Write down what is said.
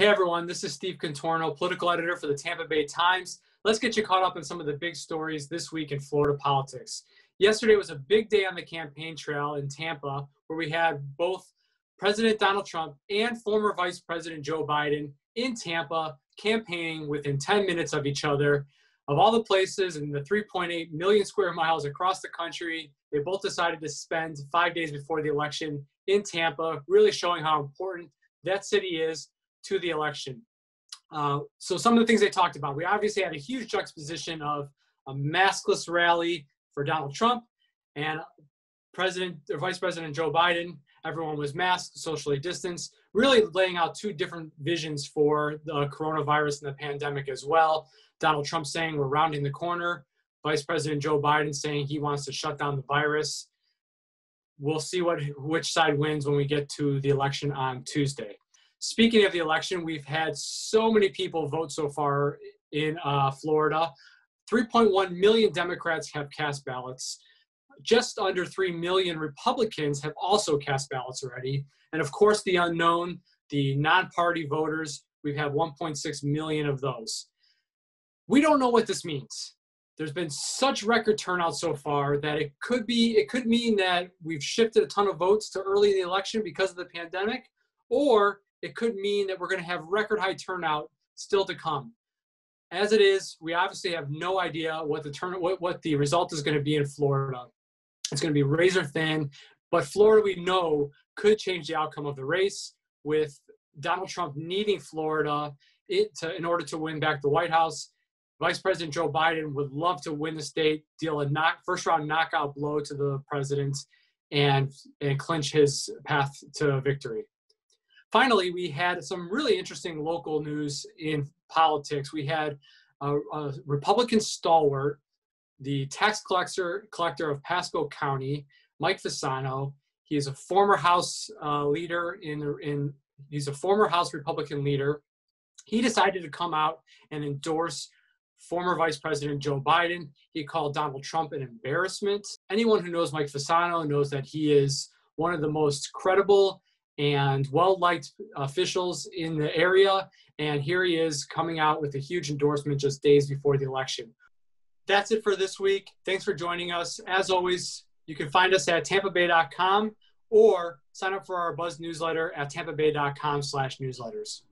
Hey everyone, this is Steve Contorno, political editor for the Tampa Bay Times. Let's get you caught up in some of the big stories this week in Florida politics. Yesterday was a big day on the campaign trail in Tampa, where we had both President Donald Trump and former Vice President Joe Biden in Tampa campaigning within 10 minutes of each other. Of all the places in the 3.8 million square miles across the country, they both decided to spend five days before the election in Tampa, really showing how important that city is to the election. Uh, so some of the things they talked about, we obviously had a huge juxtaposition of a maskless rally for Donald Trump and President or Vice President Joe Biden. Everyone was masked, socially distanced, really laying out two different visions for the coronavirus and the pandemic as well. Donald Trump saying we're rounding the corner, Vice President Joe Biden saying he wants to shut down the virus. We'll see what which side wins when we get to the election on Tuesday. Speaking of the election, we've had so many people vote so far in uh, Florida. 3.1 million Democrats have cast ballots. Just under 3 million Republicans have also cast ballots already. And of course, the unknown, the non party voters, we've had 1.6 million of those. We don't know what this means. There's been such record turnout so far that it could be, it could mean that we've shifted a ton of votes to early in the election because of the pandemic, or it could mean that we're going to have record high turnout still to come. As it is, we obviously have no idea what the turn what, what the result is going to be in Florida. It's going to be razor thin, but Florida we know could change the outcome of the race with Donald Trump needing Florida it to, in order to win back the White House. Vice President Joe Biden would love to win the state, deal a knock, first round knockout blow to the president, and and clinch his path to victory finally, we had some really interesting local news in politics. We had a, a Republican stalwart, the tax collector, collector of Pasco County, Mike Fasano. He is a former House uh, leader in, in, he's a former House Republican leader. He decided to come out and endorse former Vice President Joe Biden. He called Donald Trump an embarrassment. Anyone who knows Mike Fasano knows that he is one of the most credible and well-liked officials in the area. And here he is coming out with a huge endorsement just days before the election. That's it for this week. Thanks for joining us. As always, you can find us at tampabay.com or sign up for our Buzz newsletter at tampabay.com slash newsletters.